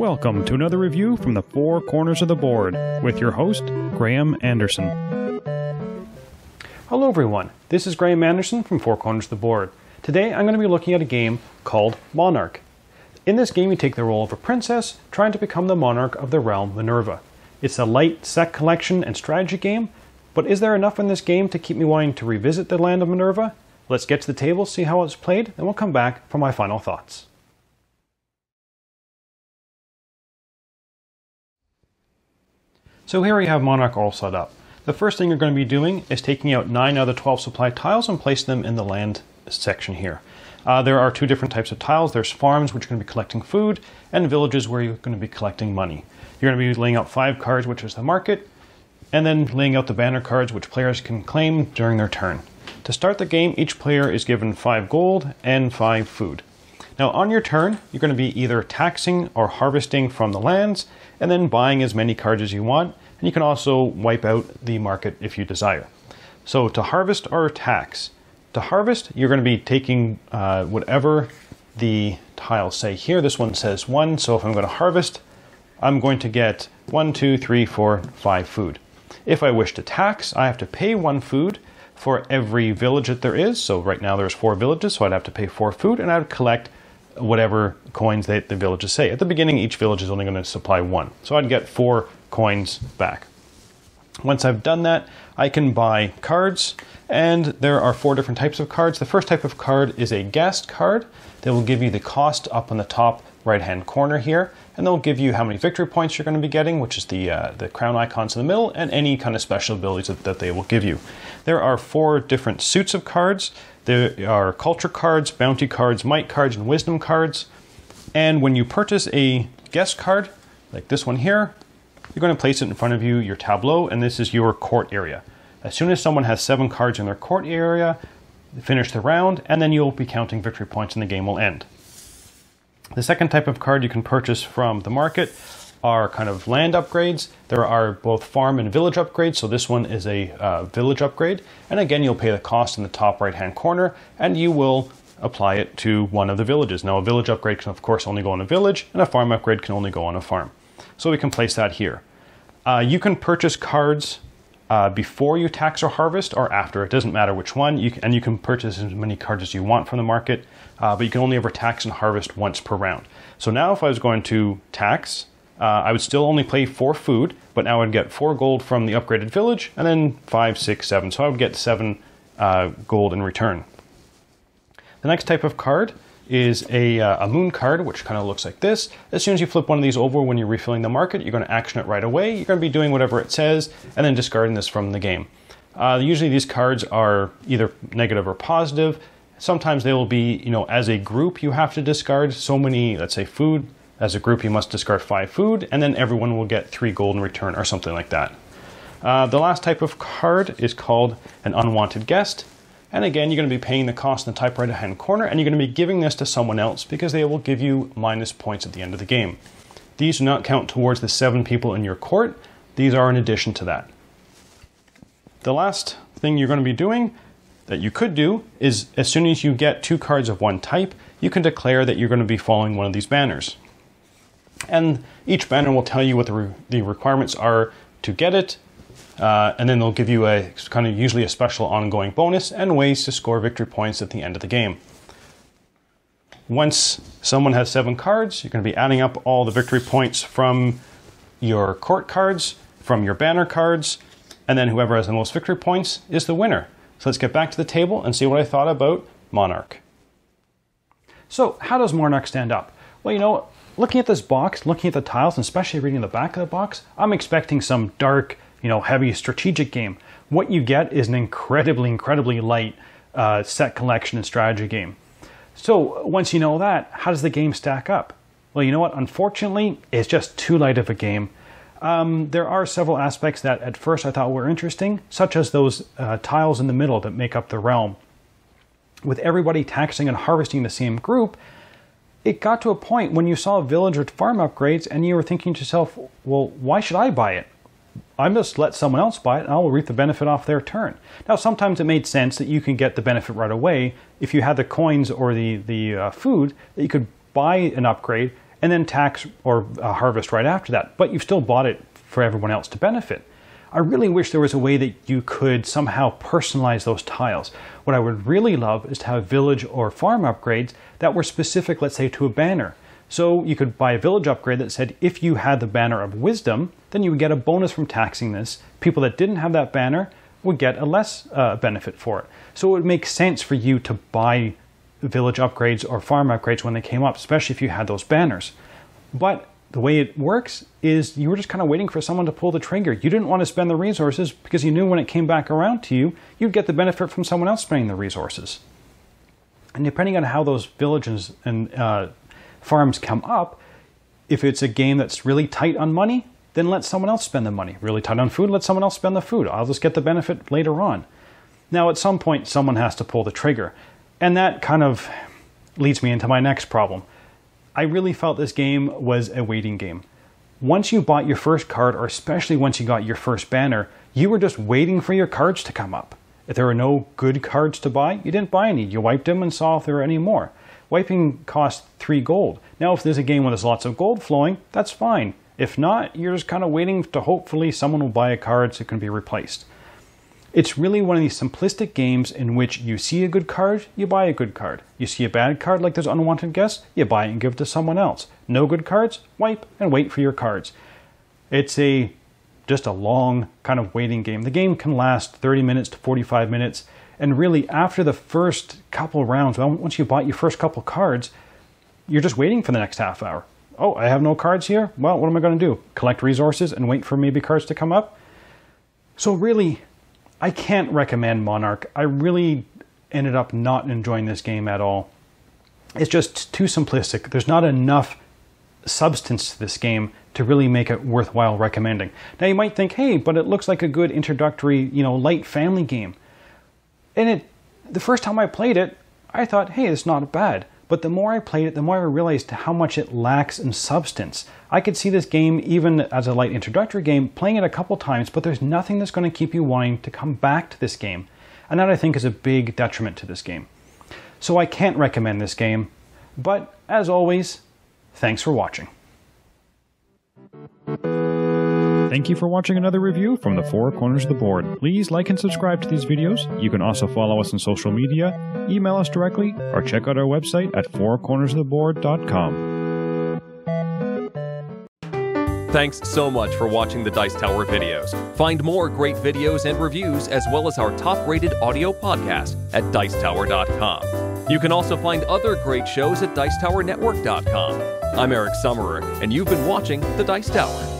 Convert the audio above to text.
Welcome to another review from the Four Corners of the Board with your host, Graeme Anderson. Hello everyone, this is Graeme Anderson from Four Corners of the Board. Today I'm going to be looking at a game called Monarch. In this game you take the role of a princess trying to become the monarch of the realm Minerva. It's a light set collection and strategy game, but is there enough in this game to keep me wanting to revisit the land of Minerva? Let's get to the table, see how it's played, and we'll come back for my final thoughts. So here we have Monarch all set up. The first thing you're going to be doing is taking out 9 out of the 12 supply tiles and place them in the land section here. Uh, there are two different types of tiles. There's farms, which are going to be collecting food, and villages, where you're going to be collecting money. You're going to be laying out five cards, which is the market, and then laying out the banner cards, which players can claim during their turn. To start the game, each player is given five gold and five food. Now, on your turn, you're going to be either taxing or harvesting from the lands, and then buying as many cards as you want, and you can also wipe out the market if you desire. So, to harvest or tax, to harvest, you're going to be taking uh, whatever the tiles say here. This one says one, so if I'm going to harvest, I'm going to get one, two, three, four, five food. If I wish to tax, I have to pay one food for every village that there is. So right now there's four villages, so I'd have to pay four food, and I would collect whatever coins that the villages say. At the beginning, each village is only going to supply one, so I'd get four coins back. Once I've done that, I can buy cards, and there are four different types of cards. The first type of card is a guest card. that will give you the cost up on the top right hand corner here, and they'll give you how many victory points you're going to be getting, which is the, uh, the crown icons in the middle, and any kind of special abilities that, that they will give you. There are four different suits of cards. There are culture cards, bounty cards, might cards, and wisdom cards. And when you purchase a guest card, like this one here, you're going to place it in front of you, your tableau, and this is your court area. As soon as someone has seven cards in their court area, finish the round, and then you'll be counting victory points and the game will end. The second type of card you can purchase from the market are kind of land upgrades. There are both farm and village upgrades. So this one is a uh, village upgrade. And again, you'll pay the cost in the top right hand corner and you will apply it to one of the villages. Now a village upgrade can of course only go on a village and a farm upgrade can only go on a farm. So we can place that here. Uh, you can purchase cards uh, before you tax or harvest or after. It doesn't matter which one. You can, and you can purchase as many cards as you want from the market, uh, but you can only ever tax and harvest once per round. So now if I was going to tax, uh, I would still only play for food, but now I'd get four gold from the upgraded village and then five, six, seven. So I would get seven uh, gold in return. The next type of card is a, uh, a moon card, which kind of looks like this. As soon as you flip one of these over when you're refilling the market, you're going to action it right away. You're going to be doing whatever it says and then discarding this from the game. Uh, usually these cards are either negative or positive. Sometimes they will be, you know, as a group you have to discard so many, let's say food. As a group you must discard five food and then everyone will get three gold in return or something like that. Uh, the last type of card is called an unwanted guest. And again, you're going to be paying the cost in the type right hand corner, and you're going to be giving this to someone else because they will give you minus points at the end of the game. These do not count towards the seven people in your court, these are in addition to that. The last thing you're going to be doing that you could do is as soon as you get two cards of one type, you can declare that you're going to be following one of these banners. And each banner will tell you what the, re- the requirements are to get it, uh, and then they'll give you a kind of usually a special ongoing bonus and ways to score victory points at the end of the game. Once someone has seven cards, you're going to be adding up all the victory points from your court cards, from your banner cards, and then whoever has the most victory points is the winner. So let's get back to the table and see what I thought about Monarch. So, how does Monarch stand up? Well, you know, looking at this box, looking at the tiles, and especially reading the back of the box, I'm expecting some dark, you know, heavy strategic game. What you get is an incredibly, incredibly light uh, set collection and strategy game. So once you know that, how does the game stack up? Well, you know what? Unfortunately, it's just too light of a game. Um, there are several aspects that at first I thought were interesting, such as those uh, tiles in the middle that make up the realm. With everybody taxing and harvesting the same group, it got to a point when you saw village or farm upgrades and you were thinking to yourself, well, why should I buy it? I just let someone else buy it and I will reap the benefit off their turn. Now, sometimes it made sense that you can get the benefit right away if you had the coins or the, the uh, food that you could buy an upgrade and then tax or uh, harvest right after that. But you've still bought it for everyone else to benefit. I really wish there was a way that you could somehow personalize those tiles. What I would really love is to have village or farm upgrades that were specific, let's say, to a banner. So you could buy a village upgrade that said if you had the banner of wisdom, then you would get a bonus from taxing this. People that didn't have that banner would get a less uh, benefit for it. So it would make sense for you to buy village upgrades or farm upgrades when they came up, especially if you had those banners. But the way it works is you were just kind of waiting for someone to pull the trigger. You didn't want to spend the resources because you knew when it came back around to you, you'd get the benefit from someone else spending the resources. And depending on how those villages and uh, farms come up, if it's a game that's really tight on money, then let someone else spend the money. Really tight on food, let someone else spend the food. I'll just get the benefit later on. Now, at some point, someone has to pull the trigger. And that kind of leads me into my next problem. I really felt this game was a waiting game. Once you bought your first card, or especially once you got your first banner, you were just waiting for your cards to come up. If there were no good cards to buy, you didn't buy any. You wiped them and saw if there were any more. Wiping cost three gold. Now, if there's a game where there's lots of gold flowing, that's fine. If not, you're just kind of waiting to hopefully someone will buy a card so it can be replaced. It's really one of these simplistic games in which you see a good card, you buy a good card. You see a bad card like those unwanted guests, you buy it and give it to someone else. No good cards, wipe and wait for your cards. It's a just a long kind of waiting game. The game can last 30 minutes to 45 minutes, and really after the first couple rounds, once you bought your first couple cards, you're just waiting for the next half hour. Oh, I have no cards here? Well, what am I going to do? Collect resources and wait for maybe cards to come up? So really, I can't recommend Monarch. I really ended up not enjoying this game at all. It's just too simplistic. There's not enough substance to this game to really make it worthwhile recommending. Now you might think, hey, but it looks like a good introductory, you know, light family game. And it the first time I played it, I thought, hey, it's not bad. But the more I played it, the more I realized how much it lacks in substance. I could see this game, even as a light introductory game, playing it a couple times, but there's nothing that's going to keep you wanting to come back to this game. And that I think is a big detriment to this game. So I can't recommend this game, but as always, thanks for watching. Thank you for watching another review from the Four Corners of the Board. Please like and subscribe to these videos. You can also follow us on social media, email us directly, or check out our website at fourcornersoftheboard.com. Thanks so much for watching the Dice Tower videos. Find more great videos and reviews as well as our top-rated audio podcast at Dicetower.com. You can also find other great shows at Dicetowernetwork.com. I'm Eric Summerer, and you've been watching The Dice Tower.